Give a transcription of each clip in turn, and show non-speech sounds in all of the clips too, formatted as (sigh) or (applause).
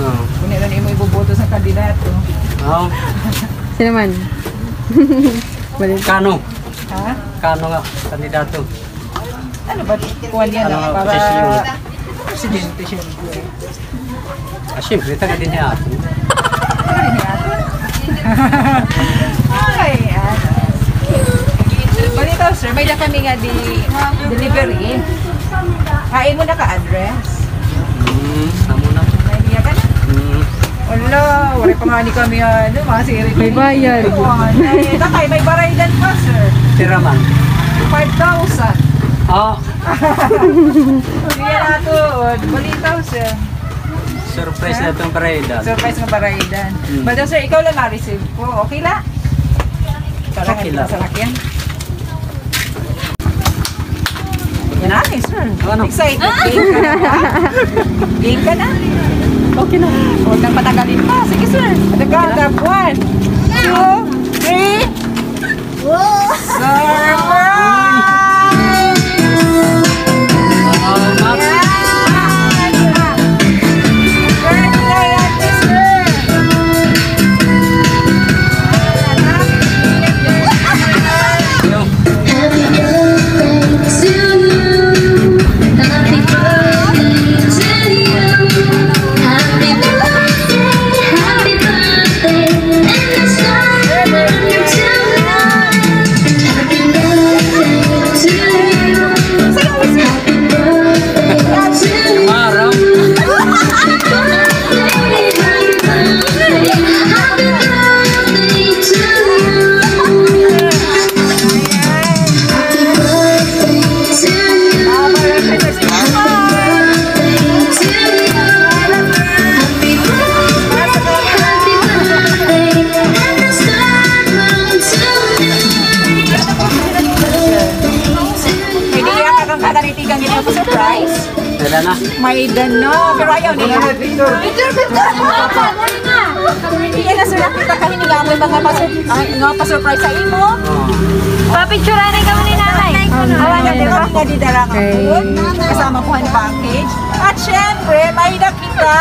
Oo. Kung nila mo iboboto sa kandidato. Oo. Sino man? (laughs) Balik. Kano? Ha? Kano nga, kandidato. Ano ba? Kuha niya Ano na para... Presidente siyempre. Ah, siyempre, taga din niya ako. Ano rin natin? Okay, ano. Balita sir, may na kami nga di delivery. Hain mo na ka-address. Hmm, amo na. May niya ka na. Hmm. Wala, wala pa nga ni kami ano, mga siri. May bayad. Ay, nakay, may baraydan pa sir. Tira man. 5,000. Ah, Hindi nato, balita sir. surprise na itong pareda. Surprise ng baraydan. Hmm. Sir, ikaw lang na-receive ko. Okay la? Okay la. Sa lakyan. Yan na, eh, sir. Ano? Excited. Game ka na ba? Game (laughs) ka na? Okay na. Huwag nang patagalin pa. Sige, sir. Nagkagap. One, Hindi kaya ka kang katalitigan nito po surprise. Wala na. May dano. Pero ayaw niya. Picture, picture! Hindi na sir nakita ka hindi nga mo yung mga pasur nga pa-surprise sa imo. Oh. Papicturean kami ni nanay. Awan na diba? Nga didala ka Okay. food. Kasama po ang package. At syempre, may nakita.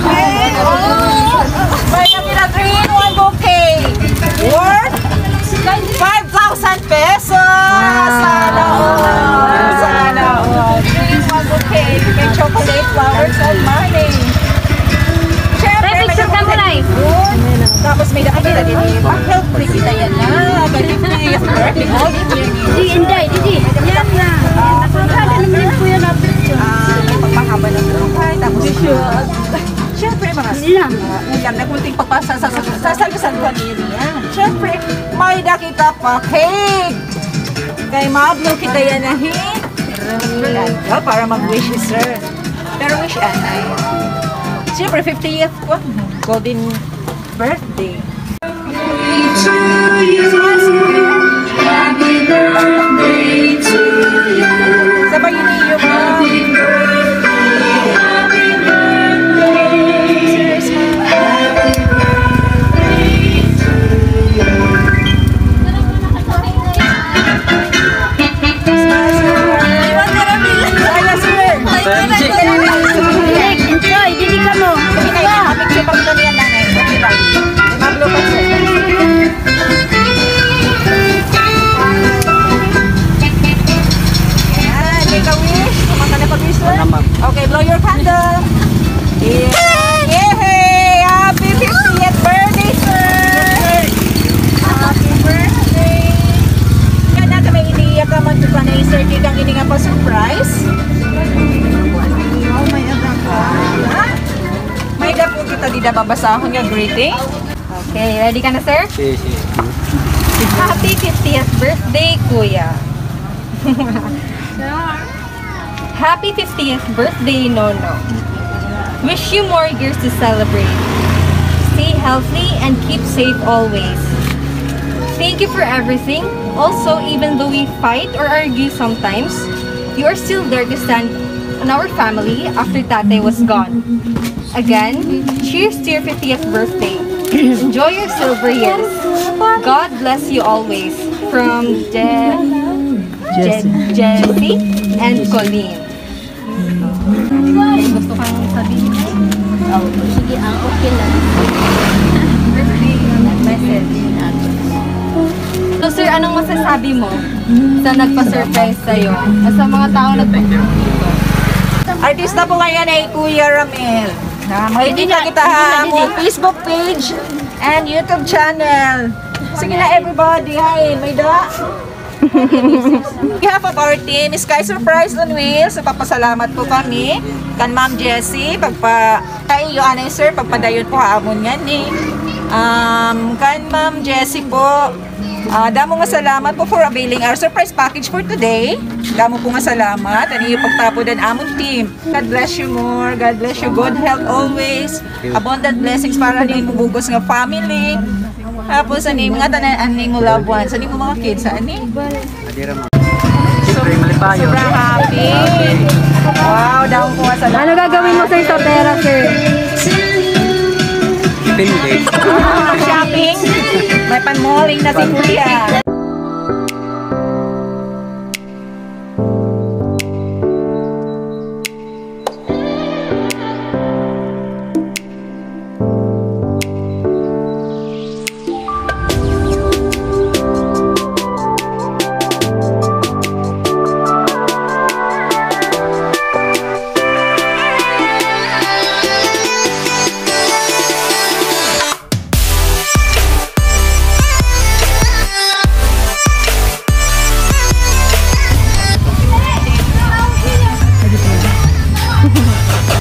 May, oh, may nakita 3 in 1 bouquet. Worth 1,000 pesos! Wow. Sana all! Sana all! Please, one bouquet. May chocolate, flowers, and money. Siyempre, may chocolate. Tapos may nakakita din yung help free kita yan na. Ganyan na yung birthday all in your Di, Inday, di, Yan na. Nakakala naman din po yan ang picture. Ah, may pagpahaba ng buhay. Tapos, siyempre, mga sila. Ilan na kunting papasa sa sasalbasan ko niya may dakita pa cake. Kay Mablo kita yan na hin. Ganda, para mag-wish si sir. Pero wish anay. Siyempre, 50th ko. Golden birthday. Sa pa surprise. Oh, may. Ha? May da po kita di da babasahon nga greeting. Okay, ready ka na, sir? Si, si. Happy 50th birthday, Kuya. (laughs) Happy 50th birthday, Nono. Wish you more years to celebrate. Stay healthy and keep safe always. Thank you for everything. Also, even though we fight or argue sometimes, you are still there to stand on our family after Tate was gone. Again, cheers to your 50th birthday. Enjoy your silver years. God bless you always. From Je- Je- Jessie and Colleen. Gusto kang sabihin? Oh, sige, ang okay lang. Birthday message. So sir, anong masasabi mo sa nagpa-surprise sa'yo? At sa mga tao nagpa Artista po ngayon ay Kuya Ramel. Na makikita kita ha, among Facebook page and YouTube channel. Sige na everybody, hi, may da. On behalf of our team, Sky Surprise on Wheels, papasalamat po kami kan Ma'am Jessie, pagpa kay iyo anay sir, pagpadayon po haamon nga ni. Um, kan Ma'am Jessie po, ah, damo nga salamat po for availing our surprise package for today. Damo po nga salamat. Ano yung pagtapo din amon team. God bless you more. God bless you. Good health always. Abundant blessings para din mubugos nga family. Tapos ani mga tanan ani mo loved ones, ani mo mga kids, ani. Sobrang happy. Wow, daw ko nga salamat. Ano gagawin mo sa pera, sir? Pindi. Ah, shopping. May pan-malling na si Kuya. Ha ha ha!